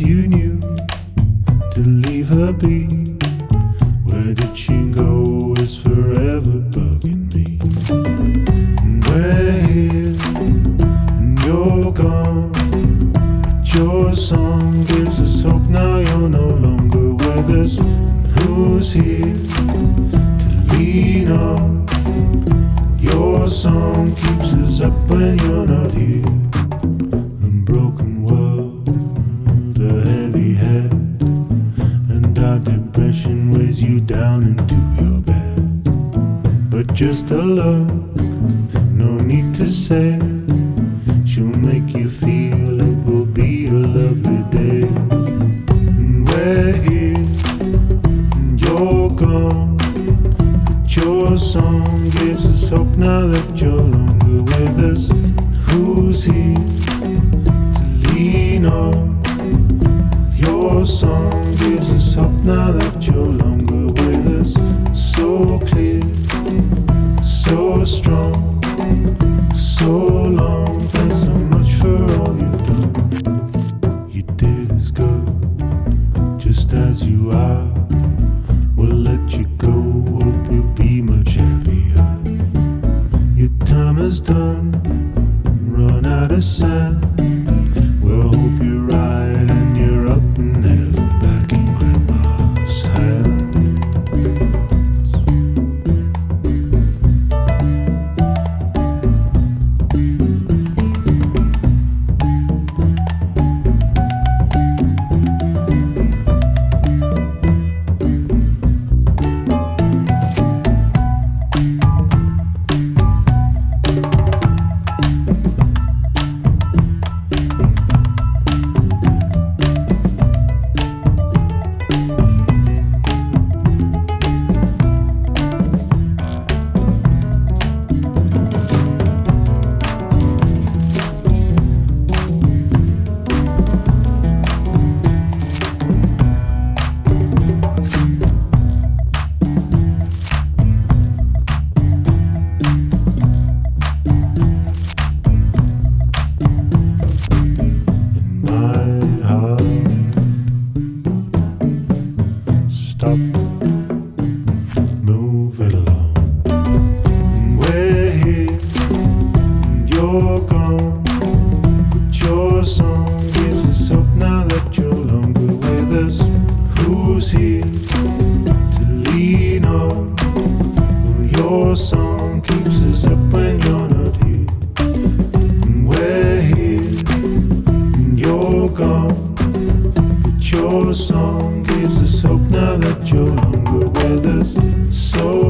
said you knew to leave her be. Where did she go is forever bugging me. And we're here, and you're gone. But your song gives us hope now you're no longer with us. And who's here to lean on? Your song keeps us up when you're not here. Just a look, no need to say, she'll make you feel it will be a lovely day. And we're here, and you're gone. Your song gives us hope now that you're longer with us. Who's here to lean on? Your song gives us hope now that you're longer with us. So clear, strong, so long. Thanks so much for all you've done. You did as good, just as you are. We'll let you go, hope you'll be much happier. Your time is done, run out of sand. We'll hope Stop, move it along. We're here, and you're gone. But your song gives us hope now that you're longer with us. Who's here to lean on? Well, your song keeps us up when you're not here. And we're here and you're gone. But your song gives that you're longer with us. So